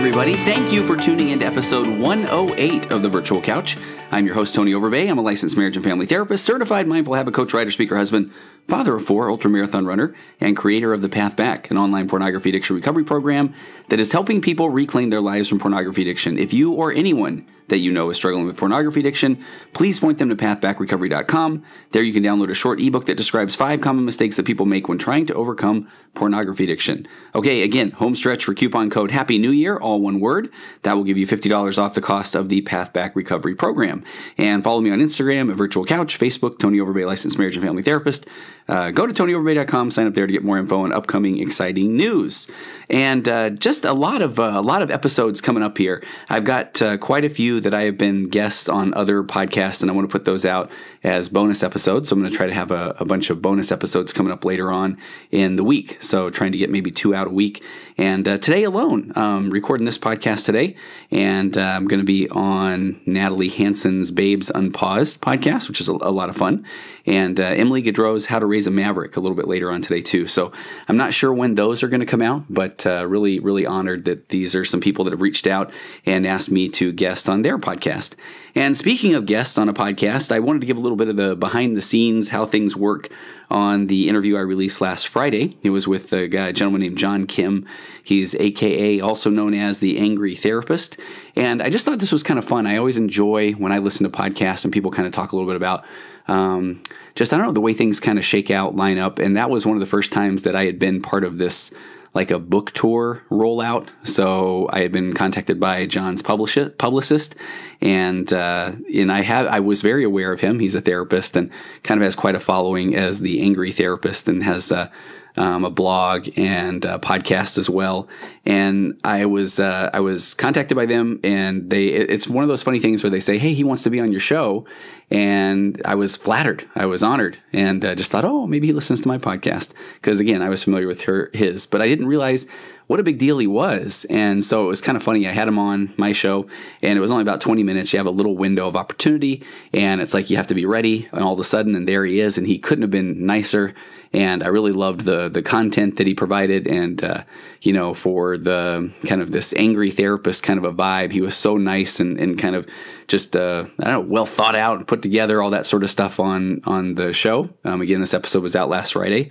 everybody. Thank you for tuning in to episode 108 of The Virtual Couch. I'm your host, Tony Overbay. I'm a licensed marriage and family therapist, certified mindful habit coach, writer, speaker, husband, father of four, ultra marathon runner, and creator of The Path Back, an online pornography addiction recovery program that is helping people reclaim their lives from pornography addiction. If you or anyone that you know is struggling with pornography addiction, please point them to pathbackrecovery.com. There you can download a short ebook that describes five common mistakes that people make when trying to overcome pornography addiction. Okay, again, home stretch for coupon code Happy New Year, all one word. That will give you $50 off the cost of the Pathback Recovery Program. And follow me on Instagram at Virtual Couch, Facebook, Tony Overbay, licensed marriage and family therapist. Uh, go to TonyOverbay.com, sign up there to get more info on upcoming exciting news. And uh, just a lot of uh, a lot of episodes coming up here. I've got uh, quite a few that I have been guests on other podcasts, and I want to put those out as bonus episodes. So I'm going to try to have a, a bunch of bonus episodes coming up later on in the week. So trying to get maybe two out a week. And uh, today alone, um, recording this podcast today, and uh, I'm going to be on Natalie Hansen's Babes Unpaused podcast, which is a, a lot of fun, and uh, Emily Gaudreau's How to Raise a Maverick a little bit later on today too. So I'm not sure when those are going to come out, but uh, really, really honored that these are some people that have reached out and asked me to guest on their podcast. And speaking of guests on a podcast, I wanted to give a little bit of the behind the scenes, how things work on the interview I released last Friday. It was with a guy, a gentleman named John Kim. He's AKA, also known as the Angry Therapist. And I just thought this was kind of fun. I always enjoy when I listen to podcasts and people kind of talk a little bit about um, just, I don't know, the way things kind of shake out, line up. And that was one of the first times that I had been part of this like a book tour rollout. So I had been contacted by John's publicist, and uh, and I have I was very aware of him. He's a therapist and kind of has quite a following as the angry therapist, and has uh, um, a blog and a podcast as well. And I was uh, I was contacted by them, and they it's one of those funny things where they say, "Hey, he wants to be on your show," and I was flattered, I was honored, and uh, just thought, "Oh, maybe he listens to my podcast," because again, I was familiar with her his, but I didn't realize what a big deal he was. And so it was kind of funny. I had him on my show, and it was only about 20 minutes. You have a little window of opportunity, and it's like you have to be ready. And all of a sudden, and there he is, and he couldn't have been nicer. And I really loved the the content that he provided, and uh, you know, for the kind of this angry therapist kind of a vibe, he was so nice and, and kind of just uh, I don't know, well thought out and put together, all that sort of stuff on on the show. Um, again, this episode was out last Friday,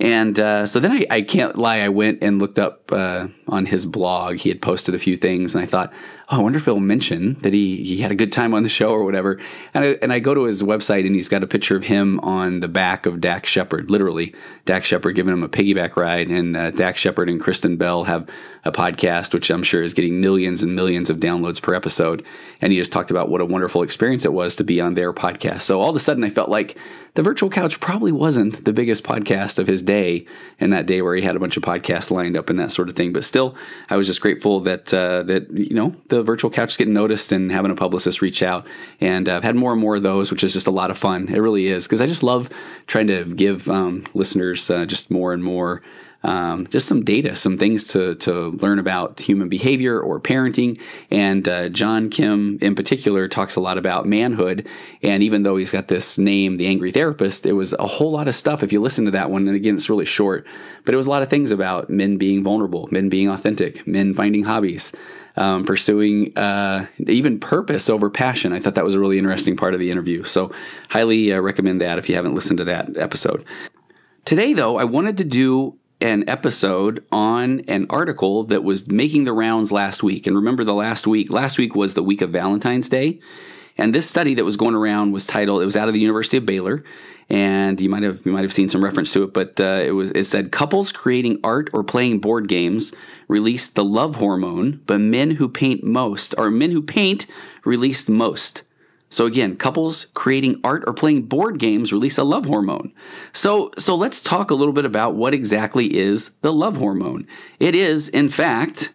and uh, so then I, I, can't lie, I went and looked up uh, on his blog. He had posted a few things, and I thought, oh, I wonder if he'll mention that he, he had a good time on the show or whatever. And I, and I go to his website, and he's got a picture of him on the back of Dax Shepard, literally Dax Shepard giving him a piggyback ride. And uh, Dax Shepard and Kristen Bell have a podcast, which I'm sure is getting millions and millions of downloads per episode. And he just talked about what a wonderful experience it was to be on their podcast. So all of a sudden, I felt like the virtual couch probably wasn't the biggest podcast of his day and that day where he had a bunch of podcasts lined up and that sort of thing. But still, I was just grateful that uh, that you know the virtual couch getting noticed and having a publicist reach out. And uh, I've had more and more of those, which is just a lot of fun. It really is because I just love trying to give um, listeners uh, just more and more um, just some data, some things to, to learn about human behavior or parenting. And uh, John Kim, in particular, talks a lot about manhood. And even though he's got this name, The Angry Therapist, it was a whole lot of stuff. If you listen to that one, and again, it's really short, but it was a lot of things about men being vulnerable, men being authentic, men finding hobbies. Um, pursuing uh, even purpose over passion. I thought that was a really interesting part of the interview. So, highly uh, recommend that if you haven't listened to that episode. Today, though, I wanted to do an episode on an article that was making the rounds last week. And remember, the last week, last week was the week of Valentine's Day. And this study that was going around was titled, it was out of the University of Baylor. And you might have you might have seen some reference to it, but uh, it was it said couples creating art or playing board games release the love hormone, but men who paint most or men who paint release most. So again, couples creating art or playing board games release a love hormone. So so let's talk a little bit about what exactly is the love hormone. It is in fact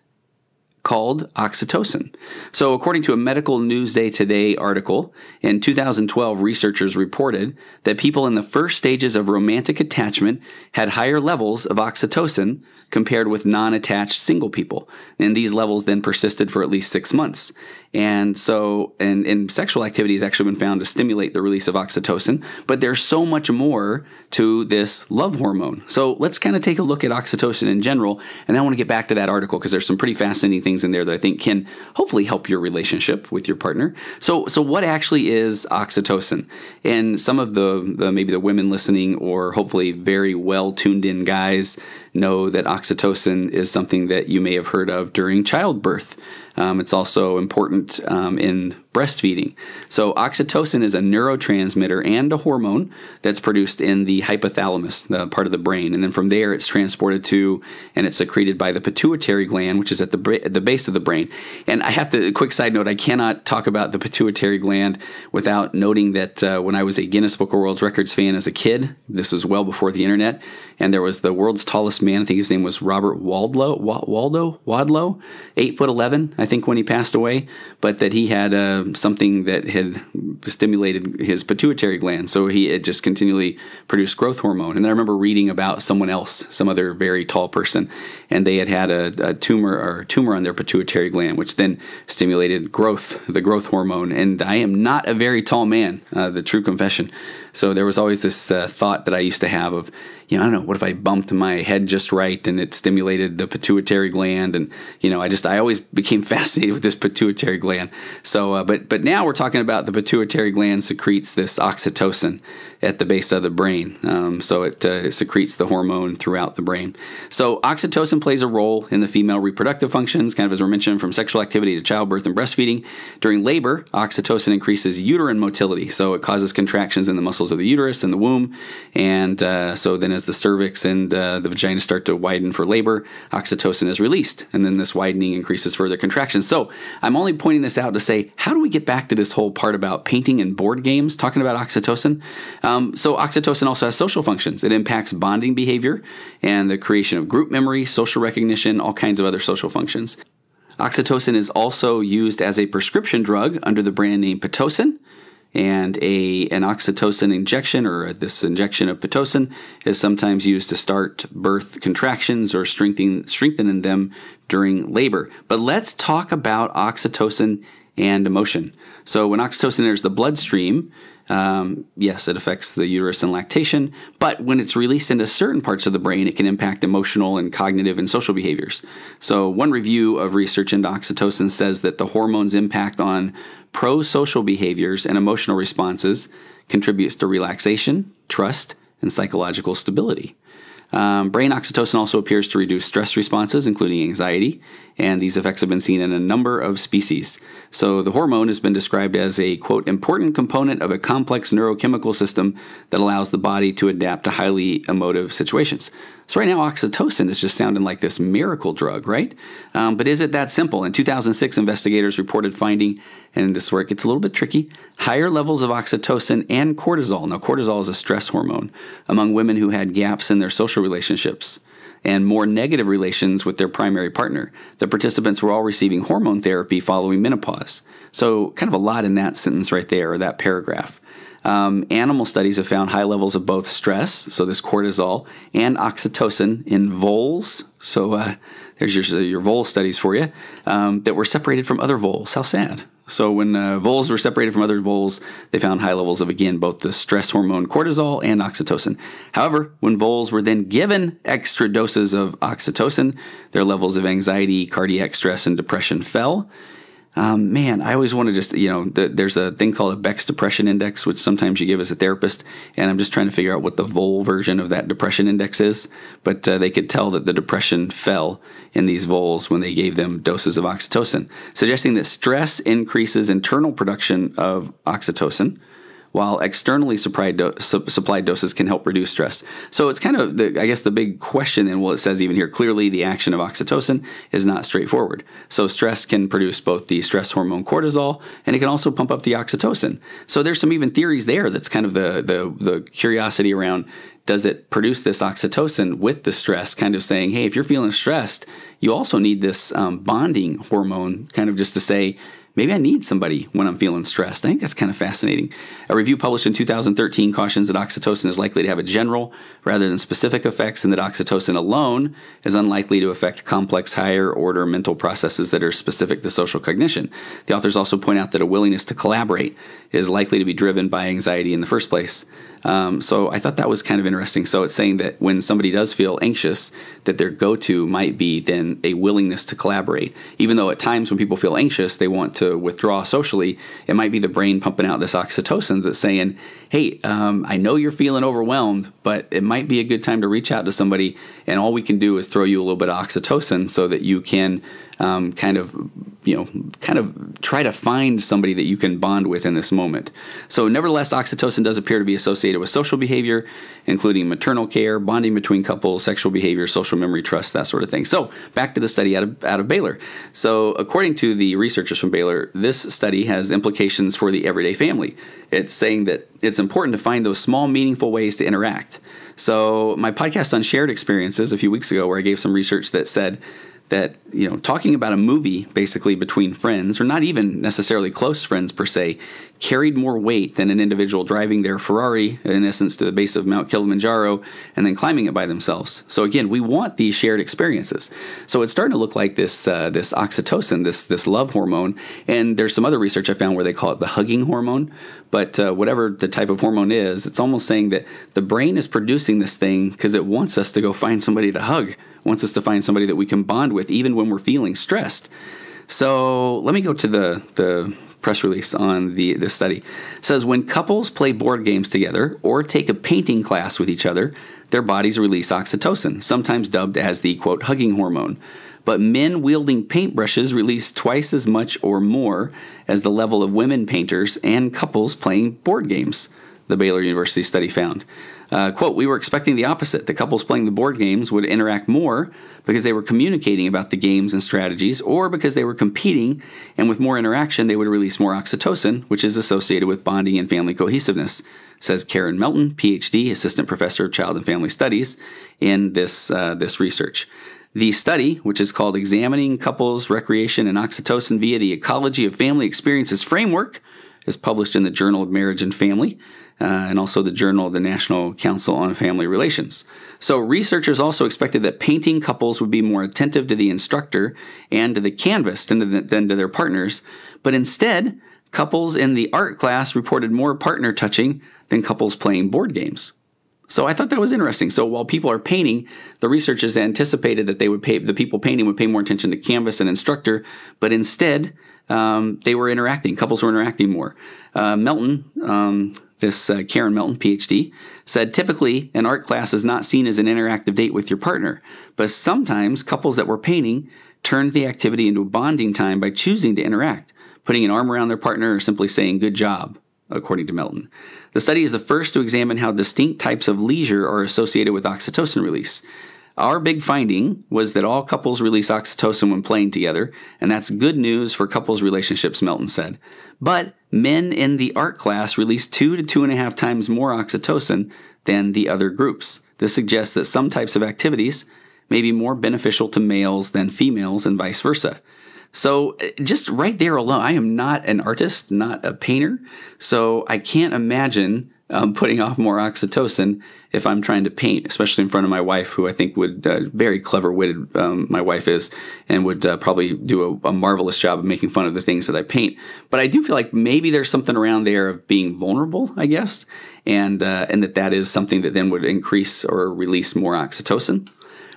called oxytocin. So, according to a Medical Newsday Today article, in 2012, researchers reported that people in the first stages of romantic attachment had higher levels of oxytocin compared with non attached single people. And these levels then persisted for at least six months. And so, and, and sexual activity has actually been found to stimulate the release of oxytocin, but there's so much more to this love hormone. So let's kind of take a look at oxytocin in general. And I want to get back to that article because there's some pretty fascinating things in there that I think can hopefully help your relationship with your partner. So, so what actually is oxytocin? And some of the, the maybe the women listening or hopefully very well tuned in guys know that oxytocin is something that you may have heard of during childbirth. Um, it's also important um, in breastfeeding. So, oxytocin is a neurotransmitter and a hormone that's produced in the hypothalamus, the part of the brain. And then from there, it's transported to and it's secreted by the pituitary gland, which is at the, at the base of the brain. And I have to, quick side note, I cannot talk about the pituitary gland without noting that uh, when I was a Guinness Book of World Records fan as a kid, this was well before the internet, and there was the world's tallest man, I think his name was Robert Waldlow, Waldo, Wadlow, 8 foot 11, I think, when he passed away, but that he had uh, something that had stimulated his pituitary gland. So he had just continually produced growth hormone. And I remember reading about someone else, some other very tall person, and they had had a, a tumor or a tumor on their pituitary gland, which then stimulated growth, the growth hormone. And I am not a very tall man, uh, the true confession. So there was always this uh, thought that I used to have of, you know, I don't know, what if I bumped my head just right and it stimulated the pituitary gland? And, you know, I just, I always became fascinated with this pituitary gland. So, uh, but, but now we're talking about the pituitary gland secretes this oxytocin at the base of the brain. Um, so it, uh, secretes the hormone throughout the brain. So oxytocin plays a role in the female reproductive functions, kind of as we mentioned, from sexual activity to childbirth and breastfeeding. During labor, oxytocin increases uterine motility, so it causes contractions in the of the uterus and the womb. And uh, so then, as the cervix and uh, the vagina start to widen for labor, oxytocin is released, and then this widening increases further contractions. So I'm only pointing this out to say, how do we get back to this whole part about painting and board games, talking about oxytocin? Um, so, oxytocin also has social functions. It impacts bonding behavior and the creation of group memory, social recognition, all kinds of other social functions. Oxytocin is also used as a prescription drug under the brand name Pitocin. And a, an oxytocin injection or this injection of Pitocin is sometimes used to start birth contractions or strengthening, strengthening them during labor. But let's talk about oxytocin and emotion. So, when oxytocin enters the bloodstream, um, yes, it affects the uterus and lactation, but when it's released into certain parts of the brain, it can impact emotional and cognitive and social behaviors. So, one review of research into oxytocin says that the hormone's impact on pro social behaviors and emotional responses contributes to relaxation, trust, and psychological stability. Um, brain oxytocin also appears to reduce stress responses, including anxiety, and these effects have been seen in a number of species. So the hormone has been described as a quote important component of a complex neurochemical system that allows the body to adapt to highly emotive situations. So right now, oxytocin is just sounding like this miracle drug, right? Um, but is it that simple? In 2006, investigators reported finding, and this is where it gets a little bit tricky, higher levels of oxytocin and cortisol. Now, cortisol is a stress hormone among women who had gaps in their social relationships and more negative relations with their primary partner. The participants were all receiving hormone therapy following menopause. So, kind of a lot in that sentence right there, or that paragraph. Um, animal studies have found high levels of both stress, so this cortisol, and oxytocin in voles. So, uh, there's your, your vole studies for you um, that were separated from other voles. How sad. So when uh, voles were separated from other voles, they found high levels of again both the stress hormone cortisol and oxytocin. However, when voles were then given extra doses of oxytocin, their levels of anxiety, cardiac stress, and depression fell. Um, man, I always want to just, you know, the, there's a thing called a Beck's Depression Index, which sometimes you give as a therapist, and I'm just trying to figure out what the vole version of that depression index is. But uh, they could tell that the depression fell in these voles when they gave them doses of oxytocin, suggesting that stress increases internal production of oxytocin while externally supplied, do- su- supplied doses can help reduce stress. So it's kind of, the, I guess, the big question, and well, it says even here clearly the action of oxytocin is not straightforward. So stress can produce both the stress hormone cortisol, and it can also pump up the oxytocin. So there's some even theories there that's kind of the, the, the curiosity around does it produce this oxytocin with the stress, kind of saying, hey, if you're feeling stressed, you also need this um, bonding hormone, kind of just to say, maybe I need somebody when I'm feeling stressed. I think that's kind of fascinating. A review published in 2013 cautions that oxytocin is likely to have a general rather than specific effects, and that oxytocin alone is unlikely to affect complex, higher order mental processes that are specific to social cognition. The authors also point out that a willingness to collaborate is likely to be driven by anxiety in the first place. Um, so I thought that was kind of interesting. So it's saying that when somebody does feel anxious, that their go-to might be then a willingness to collaborate. Even though at times when people feel anxious, they want to withdraw socially, it might be the brain pumping out this oxytocin that's saying, "Hey, um, I know you're feeling overwhelmed, but it might be a good time to reach out to somebody, and all we can do is throw you a little bit of oxytocin so that you can." Um, kind of you know kind of try to find somebody that you can bond with in this moment. So nevertheless, oxytocin does appear to be associated with social behavior, including maternal care, bonding between couples, sexual behavior, social memory, trust, that sort of thing. So back to the study out of out of Baylor. So according to the researchers from Baylor, this study has implications for the everyday family. It's saying that it's important to find those small, meaningful ways to interact. So my podcast on shared experiences a few weeks ago, where I gave some research that said that you know talking about a movie basically between friends or not even necessarily close friends per se carried more weight than an individual driving their Ferrari in essence to the base of Mount Kilimanjaro and then climbing it by themselves. So again, we want these shared experiences. So it's starting to look like this uh, this oxytocin, this this love hormone, and there's some other research I found where they call it the hugging hormone. But uh, whatever the type of hormone is, it's almost saying that the brain is producing this thing because it wants us to go find somebody to hug wants us to find somebody that we can bond with even when we're feeling stressed. So let me go to the, the press release on the this study. It says when couples play board games together or take a painting class with each other, their bodies release oxytocin, sometimes dubbed as the quote hugging hormone. But men wielding paintbrushes release twice as much or more as the level of women painters and couples playing board games, the Baylor University study found. Uh, quote, we were expecting the opposite. The couples playing the board games would interact more because they were communicating about the games and strategies, or because they were competing, and with more interaction, they would release more oxytocin, which is associated with bonding and family cohesiveness, says Karen Melton, PhD, Assistant Professor of Child and Family Studies, in this, uh, this research. The study, which is called Examining Couples, Recreation, and Oxytocin via the Ecology of Family Experiences Framework, is published in the Journal of Marriage and Family uh, and also the Journal of the National Council on Family Relations. So, researchers also expected that painting couples would be more attentive to the instructor and to the canvas than to, the, than to their partners, but instead, couples in the art class reported more partner touching than couples playing board games. So I thought that was interesting. So while people are painting, the researchers anticipated that they would pay the people painting would pay more attention to canvas and instructor, but instead um, they were interacting. Couples were interacting more. Uh, Melton, um, this uh, Karen Melton, PhD, said typically an art class is not seen as an interactive date with your partner, but sometimes couples that were painting turned the activity into a bonding time by choosing to interact, putting an arm around their partner or simply saying good job, according to Melton. The study is the first to examine how distinct types of leisure are associated with oxytocin release. Our big finding was that all couples release oxytocin when playing together, and that's good news for couples relationships, Melton said. But men in the art class release two to two and a half times more oxytocin than the other groups. This suggests that some types of activities may be more beneficial to males than females, and vice versa. So, uh, just right there alone, I am not an artist, not a painter, so I can't imagine um, putting off more oxytocin if I'm trying to paint, especially in front of my wife, who I think would uh, very clever witted. Um, my wife is, and would uh, probably do a, a, marvelous job of making fun of the things that I paint. But I do feel like maybe there's something around there of being vulnerable, I guess, and uh, and that that is something that then would increase or release more oxytocin.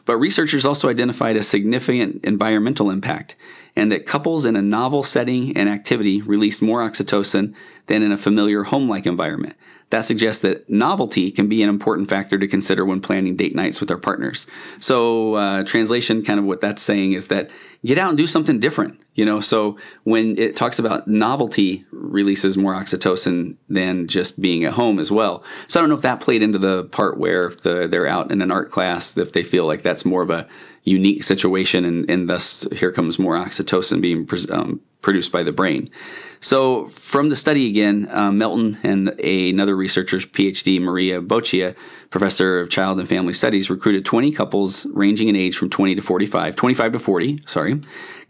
But researchers also identified a significant environmental impact, and that couples in a novel setting and activity released more oxytocin than in a familiar home like environment. That suggests that novelty can be an important factor to consider when planning date nights with our partners. So, uh, translation kind of what that's saying is that get out and do something different. You know, so when it talks about novelty releases more oxytocin than just being at home as well. So I don't know if that played into the part where if the, they're out in an art class, if they feel like that's more of a unique situation and, and thus here comes more oxytocin being um, produced by the brain. So, from the study again, uh, Melton and a, another researcher's PhD, Maria Boccia, professor of child and family studies, recruited 20 couples ranging in age from 20 to 45, 25 to 40, sorry.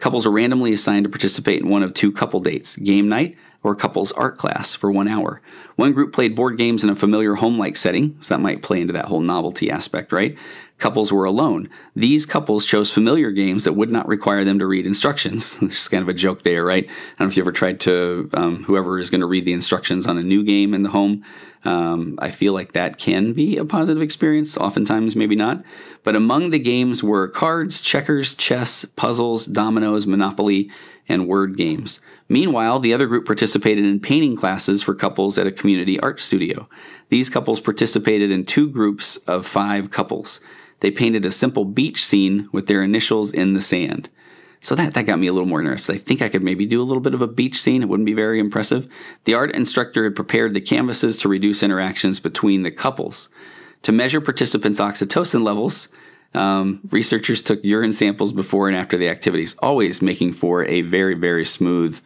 Couples were randomly assigned to participate in one of two couple dates game night or couples art class for one hour. One group played board games in a familiar home like setting, so that might play into that whole novelty aspect, right? Couples were alone. These couples chose familiar games that would not require them to read instructions. There's kind of a joke there, right? I don't know if you ever tried to, um, whoever is going to read the instructions on a new game in the home. Um, I feel like that can be a positive experience, oftentimes, maybe not. But among the games were cards, checkers, chess, puzzles, dominoes, Monopoly, and word games. Meanwhile, the other group participated in painting classes for couples at a community art studio. These couples participated in two groups of five couples. They painted a simple beach scene with their initials in the sand. So that, that got me a little more interested. I think I could maybe do a little bit of a beach scene. It wouldn't be very impressive. The art instructor had prepared the canvases to reduce interactions between the couples. To measure participants' oxytocin levels, um, researchers took urine samples before and after the activities, always making for a very, very smooth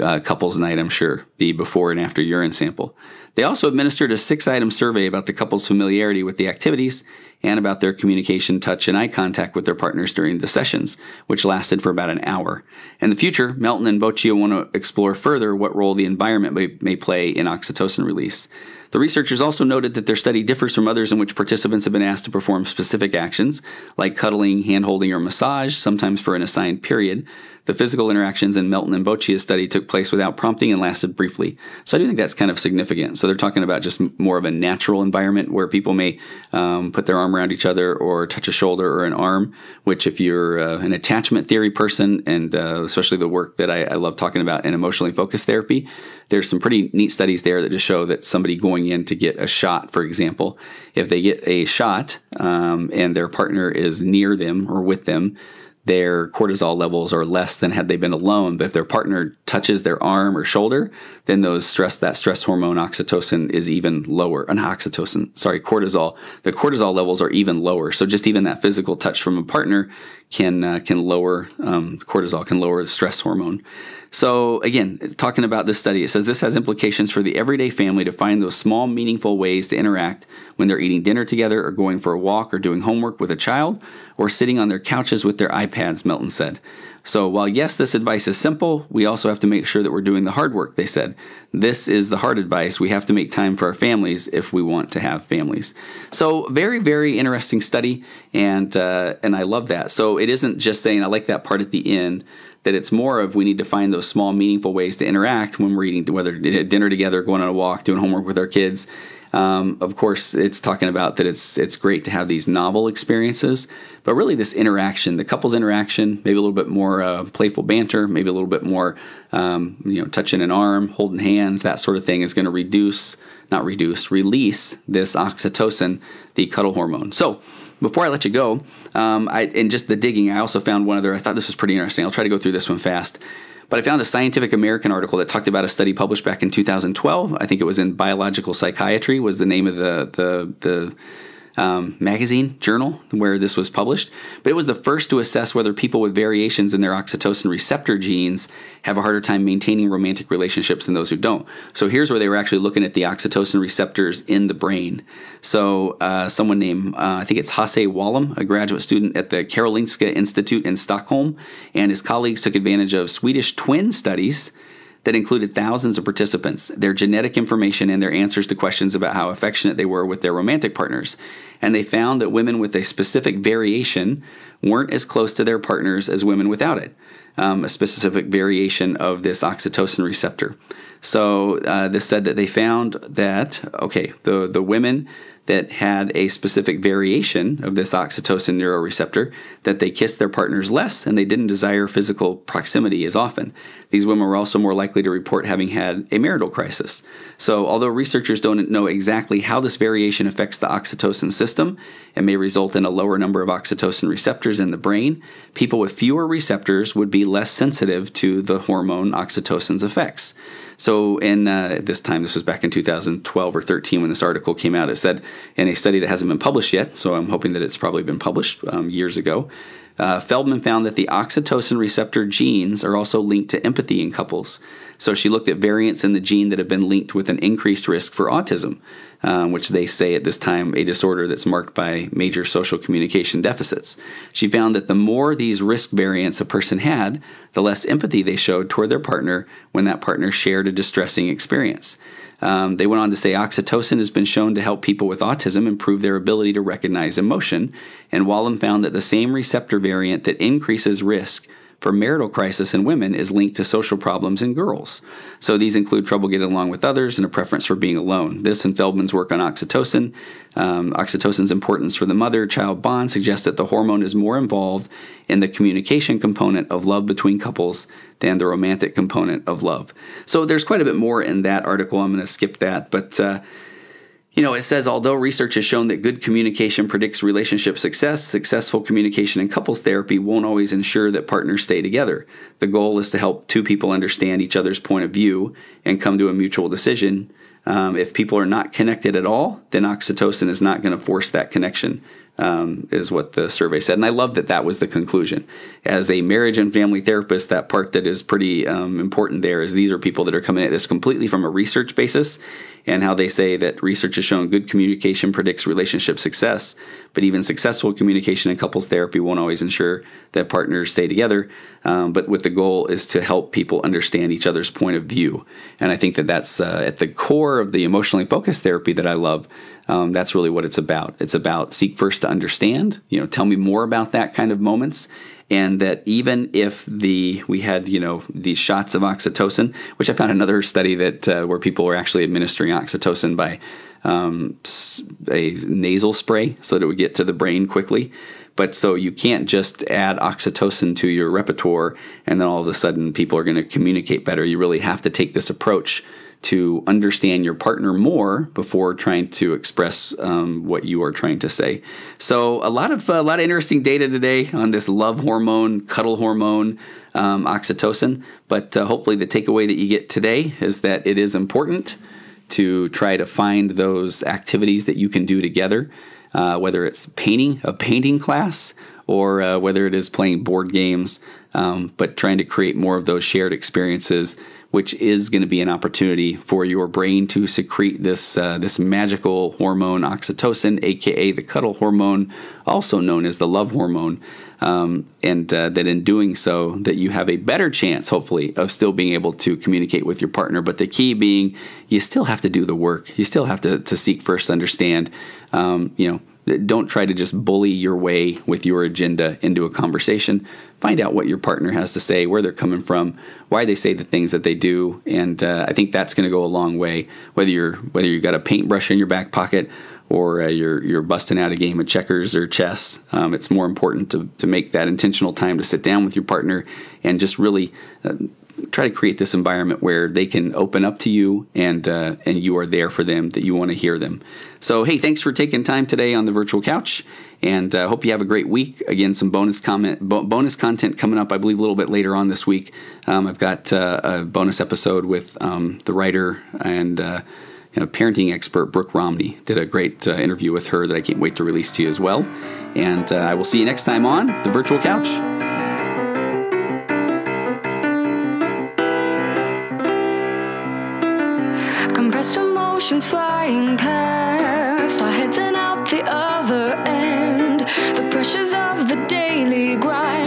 uh, couples night, I'm sure, the before and after urine sample. They also administered a six item survey about the couple's familiarity with the activities and about their communication, touch, and eye contact with their partners during the sessions, which lasted for about an hour. In the future, Melton and Boccia want to explore further what role the environment may, may play in oxytocin release. The researchers also noted that their study differs from others in which participants have been asked to perform specific actions, like cuddling, hand holding, or massage, sometimes for an assigned period. The physical interactions in Melton and Boccia's study took place without prompting and lasted briefly. So I do think that's kind of significant. So they're talking about just more of a natural environment where people may um, put their arm around each other or touch a shoulder or an arm, which if you're uh, an attachment theory person, and uh, especially the work that I, I love talking about in emotionally focused therapy, there's some pretty neat studies there that just show that somebody going in to get a shot, for example, if they get a shot um, and their partner is near them or with them, their cortisol levels are less than had they been alone. But if their partner touches their arm or shoulder, then those stress that stress hormone oxytocin is even lower. An oxytocin, sorry, cortisol. The cortisol levels are even lower. So just even that physical touch from a partner can uh, can lower um, cortisol, can lower the stress hormone. So, again, talking about this study, it says this has implications for the everyday family to find those small, meaningful ways to interact when they're eating dinner together, or going for a walk, or doing homework with a child, or sitting on their couches with their iPads, Melton said. So, while yes, this advice is simple, we also have to make sure that we're doing the hard work, they said. This is the hard advice. We have to make time for our families if we want to have families. So, very, very interesting study, and, uh, and I love that. So, it isn't just saying, I like that part at the end that it's more of we need to find those small, meaningful ways to interact when we're eating, whether dinner together, going on a walk, doing homework with our kids. Um, of course, it's talking about that it's it's great to have these novel experiences, but really this interaction, the couple's interaction, maybe a little bit more uh, playful banter, maybe a little bit more, um, you know, touching an arm, holding hands, that sort of thing is going to reduce, not reduce, release this oxytocin, the cuddle hormone. So before I let you go, um, I, in just the digging, I also found one other. I thought this was pretty interesting. I'll try to go through this one fast. But I found a Scientific American article that talked about a study published back in 2012. I think it was in Biological Psychiatry was the name of the the the um, magazine journal where this was published, but it was the first to assess whether people with variations in their oxytocin receptor genes have a harder time maintaining romantic relationships than those who don't. So here's where they were actually looking at the oxytocin receptors in the brain. So uh, someone named, uh, I think it's Hasse Walum, a graduate student at the Karolinska Institute in Stockholm, and his colleagues took advantage of Swedish twin studies that included thousands of participants, their genetic information, and their answers to questions about how affectionate they were with their romantic partners. And they found that women with a specific variation weren't as close to their partners as women without it, um, a specific variation of this oxytocin receptor. So uh, this said that they found that, okay, the, the women that had a specific variation of this oxytocin neuroreceptor that they kissed their partners less and they didn't desire physical proximity as often. These women were also more likely to report having had a marital crisis. So, although researchers don't know exactly how this variation affects the oxytocin system and may result in a lower number of oxytocin receptors in the brain, people with fewer receptors would be less sensitive to the hormone oxytocin's effects. So, in uh, this time, this was back in 2012 or 13 when this article came out, it said in a study that hasn't been published yet, so I'm hoping that it's probably been published um, years ago, Uh, Feldman found that the oxytocin receptor genes are also linked to empathy in couples. So she looked at variants in the gene that have been linked with an increased risk for autism, um, which they say at this time a disorder that's marked by major social communication deficits. She found that the more these risk variants a person had, the less empathy they showed toward their partner when that partner shared a distressing experience. Um, they went on to say oxytocin has been shown to help people with autism improve their ability to recognize emotion, and Walum found that the same receptor variant that increases risk for marital crisis in women is linked to social problems in girls. So these include trouble getting along with others and a preference for being alone. This and Feldman's work on oxytocin. Um, oxytocin's importance for the mother child bond suggests that the hormone is more involved in the communication component of love between couples than the romantic component of love. So there's quite a bit more in that article. I'm going to skip that, but. Uh, you know, it says although research has shown that good communication predicts relationship success, successful communication in couples therapy won't always ensure that partners stay together. The goal is to help two people understand each other's point of view and come to a mutual decision. Um, if people are not connected at all, then oxytocin is not going to force that connection um, is what the survey said. And I love that that was the conclusion. As a marriage and family therapist, that part that is pretty um, important there is these are people that are coming at this completely from a research basis and how they say that research has shown good communication predicts relationship success, but even successful communication in couples therapy won't always ensure that partners stay together. Um, but with the goal is to help people understand each other's point of view. And I think that that's uh, at the core of the emotionally focused therapy that I love. Um, that's really what it's about. It's about seek first to understand. You know, tell me more about that kind of moments, and that even if the we had you know these shots of oxytocin, which I found another study that uh, where people were actually administering oxytocin by um, a nasal spray so that it would get to the brain quickly. But so you can't just add oxytocin to your repertoire and then all of a sudden people are going to communicate better. You really have to take this approach to understand your partner more before trying to express um, what you are trying to say. So a lot of a lot of interesting data today on this love hormone, cuddle hormone, um, oxytocin. But uh, hopefully, the takeaway that you get today is that it is important to try to find those activities that you can do together, uh, whether it's painting a painting class or uh, whether it is playing board games, um, but trying to create more of those shared experiences which is going to be an opportunity for your brain to secrete this uh, this magical hormone oxytocin, aka the cuddle hormone, also known as the love hormone, um, and uh, that in doing so, that you have a better chance, hopefully, of still being able to communicate with your partner. But the key being, you still have to do the work. You still have to to seek first, understand, um, you know don't try to just bully your way with your agenda into a conversation. Find out what your partner has to say, where they're coming from, why they say the things that they do, and uh, I think that's going to go a long way. Whether you're whether you've got a paintbrush in your back pocket or uh, you're you're busting out a game of checkers or chess, um, it's more important to to make that intentional time to sit down with your partner and just really. Uh, try to create this environment where they can open up to you and uh, and you are there for them that you want to hear them. So hey thanks for taking time today on the virtual couch and uh, hope you have a great week. Again some bonus comment bo- bonus content coming up i believe a little bit later on this week. Um, i've got uh, a bonus episode with um, the writer and uh, you know, parenting expert brooke romney. Did a great uh, interview with her that i can't wait to release to you as well. And uh, i will see you next time on the virtual couch oceans flying past, our heads and out the other end. The pressures of the daily grind